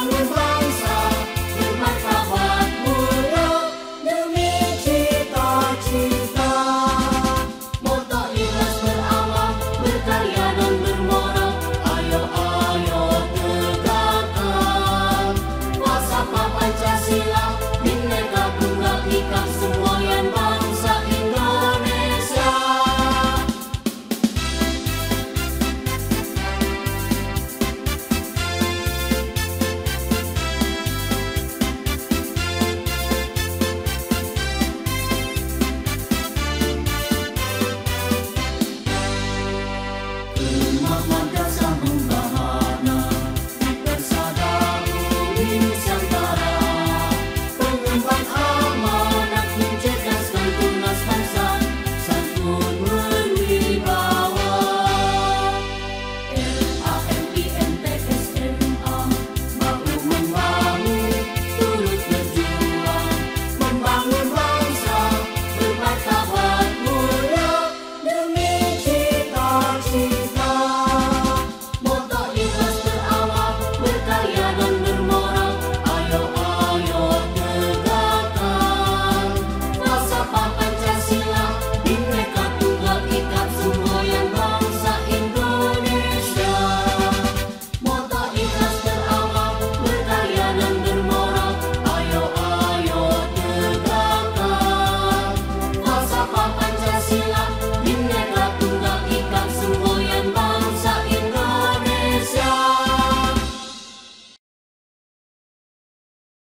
Vamos, vamos.